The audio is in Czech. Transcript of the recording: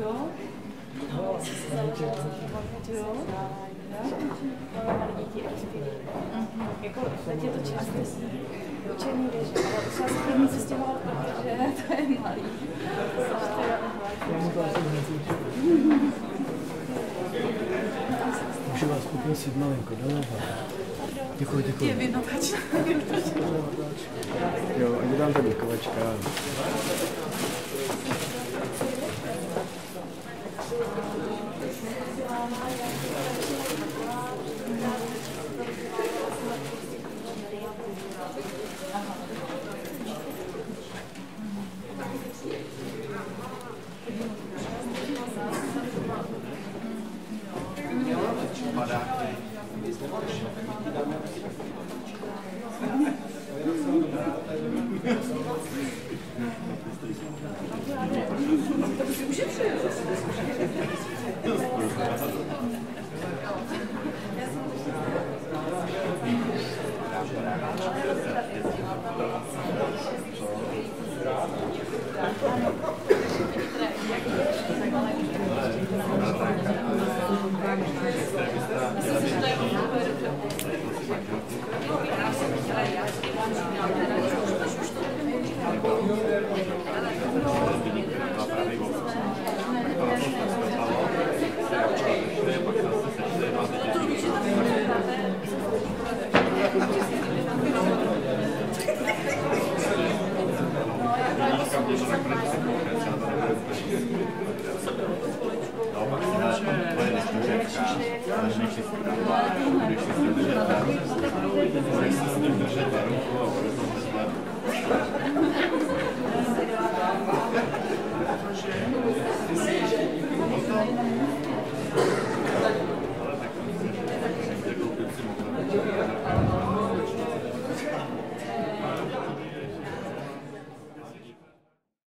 Jo? No, jsi se založila za to, jo? Děti a dospělí. Mhm. Jako, teď je to čistě učení běží, ale už já se první sestěhovat, protože to je malý. Můžu vás poprosit malinko doleva. Děkuji, děkuji. Je vyjednavač. Jo, ať dám tady kovačka.